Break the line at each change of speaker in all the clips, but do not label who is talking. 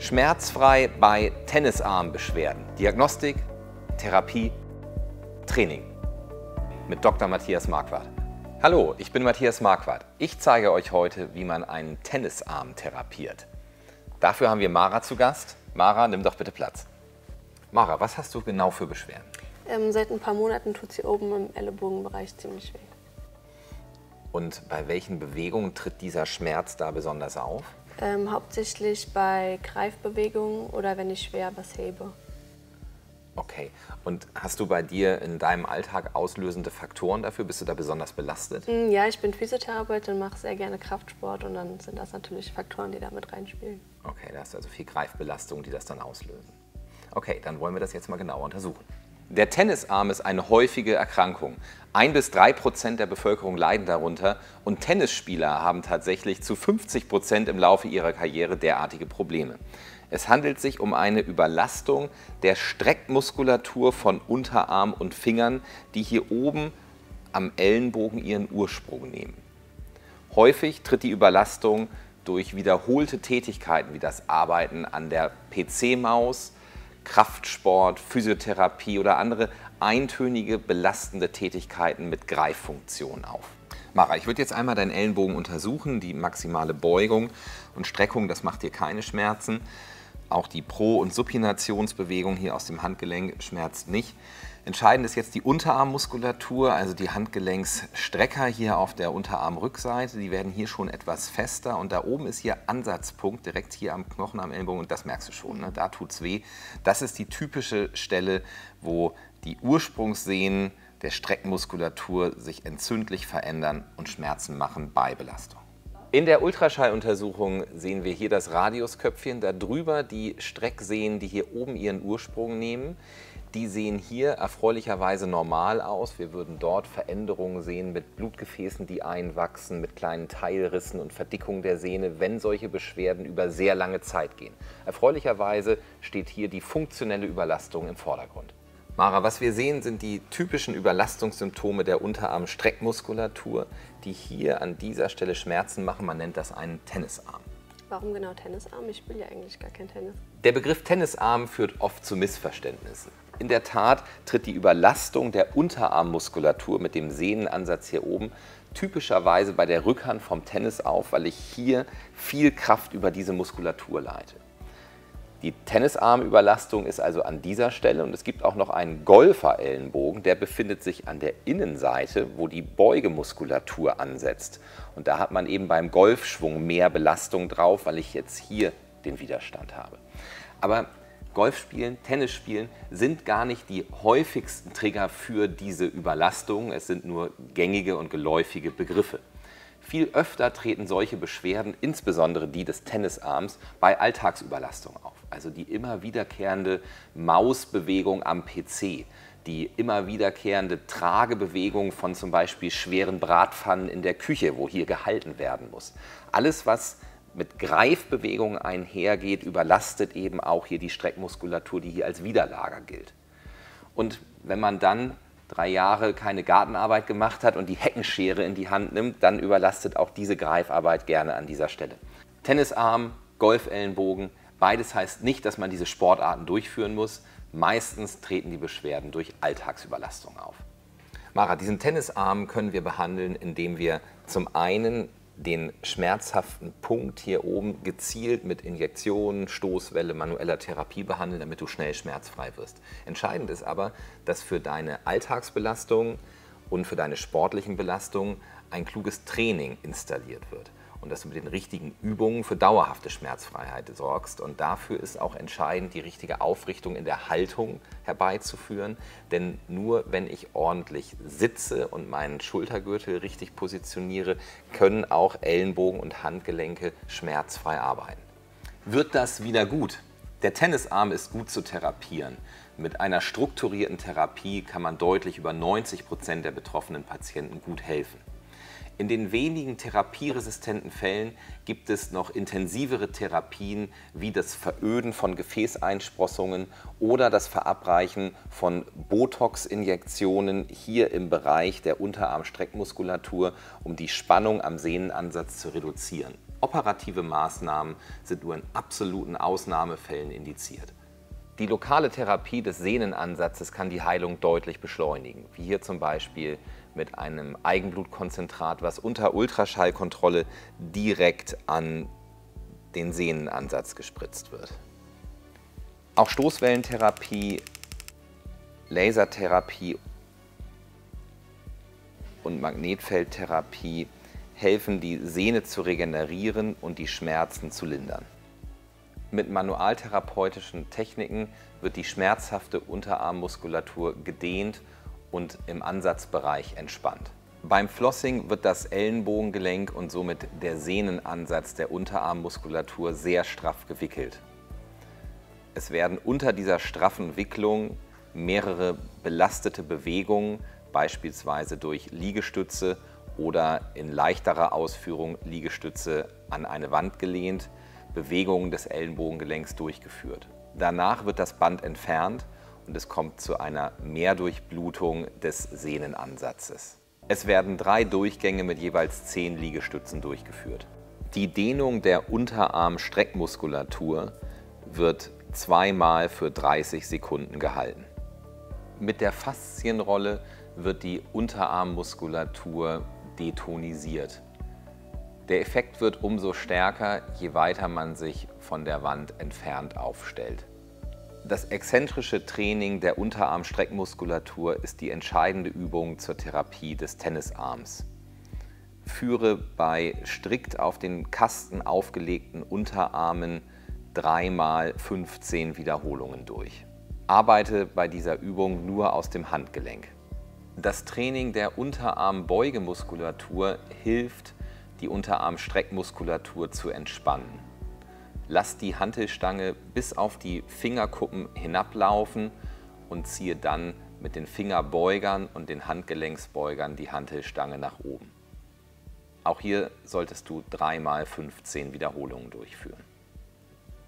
Schmerzfrei bei Tennisarmbeschwerden. Diagnostik, Therapie, Training. Mit Dr. Matthias Marquardt. Hallo, ich bin Matthias Marquardt. Ich zeige euch heute, wie man einen Tennisarm therapiert. Dafür haben wir Mara zu Gast. Mara, nimm doch bitte Platz. Mara, was hast du genau für Beschwerden?
Ähm, seit ein paar Monaten tut sie oben im Ellenbogenbereich ziemlich weh.
Und bei welchen Bewegungen tritt dieser Schmerz da besonders auf?
Ähm, hauptsächlich bei Greifbewegungen oder wenn ich schwer was hebe.
Okay. Und hast du bei dir in deinem Alltag auslösende Faktoren dafür? Bist du da besonders belastet?
Mm, Ja, ich bin Physiotherapeutin und mache sehr gerne Kraftsport und dann sind das natürlich Faktoren, die da mit reinspielen.
Okay, da hast du also viel Greifbelastung, die das dann auslösen. Okay, dann wollen wir das jetzt mal genauer untersuchen. Der Tennisarm ist eine häufige Erkrankung. Ein bis drei Prozent der Bevölkerung leiden darunter und Tennisspieler haben tatsächlich zu 50 Prozent im Laufe ihrer Karriere derartige Probleme. Es handelt sich um eine Überlastung der Streckmuskulatur von Unterarm und Fingern, die hier oben am Ellenbogen ihren Ursprung nehmen. Häufig tritt die Überlastung durch wiederholte Tätigkeiten wie das Arbeiten an der PC-Maus, Kraftsport, Physiotherapie oder andere eintönige belastende Tätigkeiten mit Greiffunktion auf. Mara, ich würde jetzt einmal deinen Ellenbogen untersuchen, die maximale Beugung und Streckung, das macht dir keine Schmerzen. Auch die Pro- und Supinationsbewegung hier aus dem Handgelenk schmerzt nicht. Entscheidend ist jetzt die Unterarmmuskulatur, also die Handgelenksstrecker hier auf der Unterarmrückseite. Die werden hier schon etwas fester und da oben ist hier Ansatzpunkt, direkt hier am Knochen, am Ellenbogen und das merkst du schon, ne? da tut es weh. Das ist die typische Stelle, wo die Ursprungssehnen der Streckmuskulatur sich entzündlich verändern und Schmerzen machen bei Belastung. In der Ultraschalluntersuchung sehen wir hier das Radiusköpfchen, darüber die Strecksehnen, die hier oben ihren Ursprung nehmen. Die sehen hier erfreulicherweise normal aus. Wir würden dort Veränderungen sehen mit Blutgefäßen, die einwachsen, mit kleinen Teilrissen und Verdickung der Sehne, wenn solche Beschwerden über sehr lange Zeit gehen. Erfreulicherweise steht hier die funktionelle Überlastung im Vordergrund. Mara, was wir sehen, sind die typischen Überlastungssymptome der Unterarm-Streckmuskulatur, die hier an dieser Stelle Schmerzen machen. Man nennt das einen Tennisarm.
Warum genau Tennisarm? Ich spiele ja eigentlich gar kein Tennis.
Der Begriff Tennisarm führt oft zu Missverständnissen. In der Tat tritt die Überlastung der Unterarmmuskulatur mit dem Sehnenansatz hier oben typischerweise bei der Rückhand vom Tennis auf, weil ich hier viel Kraft über diese Muskulatur leite. Die Tennisarmüberlastung ist also an dieser Stelle und es gibt auch noch einen Golferellenbogen, der befindet sich an der Innenseite, wo die Beugemuskulatur ansetzt. Und da hat man eben beim Golfschwung mehr Belastung drauf, weil ich jetzt hier den Widerstand habe. Aber Golfspielen, Tennisspielen sind gar nicht die häufigsten Trigger für diese Überlastung. Es sind nur gängige und geläufige Begriffe. Viel öfter treten solche Beschwerden, insbesondere die des Tennisarms, bei Alltagsüberlastung auf. Also die immer wiederkehrende Mausbewegung am PC, die immer wiederkehrende Tragebewegung von zum Beispiel schweren Bratpfannen in der Küche, wo hier gehalten werden muss. Alles, was mit Greifbewegungen einhergeht, überlastet eben auch hier die Streckmuskulatur, die hier als Widerlager gilt. Und wenn man dann drei Jahre keine Gartenarbeit gemacht hat und die Heckenschere in die Hand nimmt, dann überlastet auch diese Greifarbeit gerne an dieser Stelle. Tennisarm, Golfellenbogen, beides heißt nicht, dass man diese Sportarten durchführen muss. Meistens treten die Beschwerden durch Alltagsüberlastung auf. Mara, diesen Tennisarm können wir behandeln, indem wir zum einen den schmerzhaften Punkt hier oben gezielt mit Injektionen, Stoßwelle, manueller Therapie behandeln, damit du schnell schmerzfrei wirst. Entscheidend ist aber, dass für deine Alltagsbelastung und für deine sportlichen Belastungen ein kluges Training installiert wird und dass du mit den richtigen Übungen für dauerhafte Schmerzfreiheit sorgst. Und dafür ist auch entscheidend, die richtige Aufrichtung in der Haltung herbeizuführen. Denn nur wenn ich ordentlich sitze und meinen Schultergürtel richtig positioniere, können auch Ellenbogen und Handgelenke schmerzfrei arbeiten. Wird das wieder gut? Der Tennisarm ist gut zu therapieren. Mit einer strukturierten Therapie kann man deutlich über 90 Prozent der betroffenen Patienten gut helfen. In den wenigen therapieresistenten Fällen gibt es noch intensivere Therapien wie das Veröden von Gefäßeinsprossungen oder das Verabreichen von Botox-Injektionen hier im Bereich der Unterarmstreckmuskulatur, um die Spannung am Sehnenansatz zu reduzieren. Operative Maßnahmen sind nur in absoluten Ausnahmefällen indiziert. Die lokale Therapie des Sehnenansatzes kann die Heilung deutlich beschleunigen, wie hier zum Beispiel mit einem Eigenblutkonzentrat, was unter Ultraschallkontrolle direkt an den Sehnenansatz gespritzt wird. Auch Stoßwellentherapie, Lasertherapie und Magnetfeldtherapie helfen, die Sehne zu regenerieren und die Schmerzen zu lindern. Mit manualtherapeutischen Techniken wird die schmerzhafte Unterarmmuskulatur gedehnt und im Ansatzbereich entspannt. Beim Flossing wird das Ellenbogengelenk und somit der Sehnenansatz der Unterarmmuskulatur sehr straff gewickelt. Es werden unter dieser straffen Wicklung mehrere belastete Bewegungen, beispielsweise durch Liegestütze oder in leichterer Ausführung Liegestütze an eine Wand gelehnt, Bewegungen des Ellenbogengelenks durchgeführt. Danach wird das Band entfernt und es kommt zu einer Mehrdurchblutung des Sehnenansatzes. Es werden drei Durchgänge mit jeweils zehn Liegestützen durchgeführt. Die Dehnung der Unterarm-Streckmuskulatur wird zweimal für 30 Sekunden gehalten. Mit der Faszienrolle wird die Unterarmmuskulatur detonisiert. Der Effekt wird umso stärker, je weiter man sich von der Wand entfernt aufstellt. Das exzentrische Training der Unterarmstreckmuskulatur ist die entscheidende Übung zur Therapie des Tennisarms. Führe bei strikt auf den Kasten aufgelegten Unterarmen dreimal 15 Wiederholungen durch. Arbeite bei dieser Übung nur aus dem Handgelenk. Das Training der Unterarmbeugemuskulatur hilft, die Unterarmstreckmuskulatur zu entspannen. Lass die Hantelstange bis auf die Fingerkuppen hinablaufen und ziehe dann mit den Fingerbeugern und den Handgelenksbeugern die Hantelstange nach oben. Auch hier solltest du dreimal 15 Wiederholungen durchführen.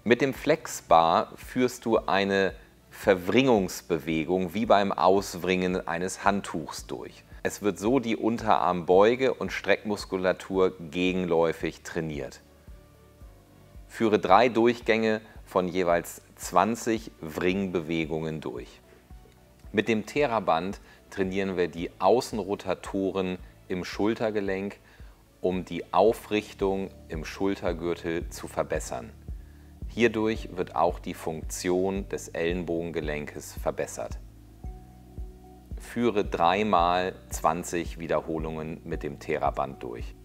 Mit dem Flexbar führst du eine Verwringungsbewegung wie beim Auswringen eines Handtuchs durch. Es wird so die Unterarmbeuge und Streckmuskulatur gegenläufig trainiert. Führe drei Durchgänge von jeweils 20 Wringbewegungen durch. Mit dem Theraband trainieren wir die Außenrotatoren im Schultergelenk, um die Aufrichtung im Schultergürtel zu verbessern. Hierdurch wird auch die Funktion des Ellenbogengelenkes verbessert. Führe dreimal 20 Wiederholungen mit dem Theraband durch.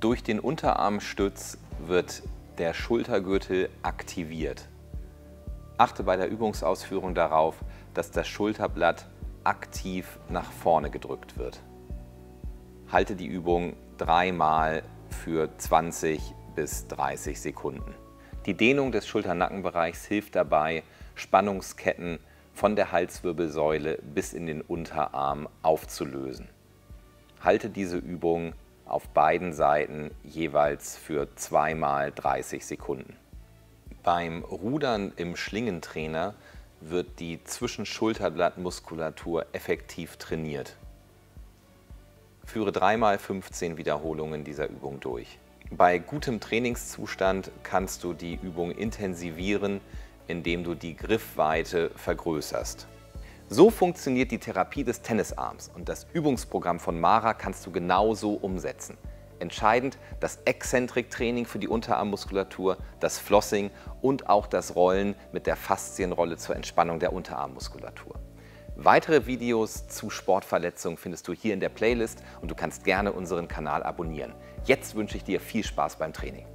Durch den Unterarmstütz wird der Schultergürtel aktiviert. Achte bei der Übungsausführung darauf, dass das Schulterblatt aktiv nach vorne gedrückt wird. Halte die Übung dreimal für 20 bis 30 Sekunden. Die Dehnung des Schulternackenbereichs hilft dabei, Spannungsketten von der Halswirbelsäule bis in den Unterarm aufzulösen. Halte diese Übung auf beiden Seiten jeweils für zweimal 30 Sekunden. Beim Rudern im Schlingentrainer wird die Zwischenschulterblattmuskulatur effektiv trainiert. Führe dreimal 15 Wiederholungen dieser Übung durch. Bei gutem Trainingszustand kannst du die Übung intensivieren, indem du die Griffweite vergrößerst. So funktioniert die Therapie des Tennisarms und das Übungsprogramm von Mara kannst du genauso umsetzen. Entscheidend das Exzentrik-Training für die Unterarmmuskulatur, das Flossing und auch das Rollen mit der Faszienrolle zur Entspannung der Unterarmmuskulatur. Weitere Videos zu Sportverletzungen findest du hier in der Playlist und du kannst gerne unseren Kanal abonnieren. Jetzt wünsche ich dir viel Spaß beim Training.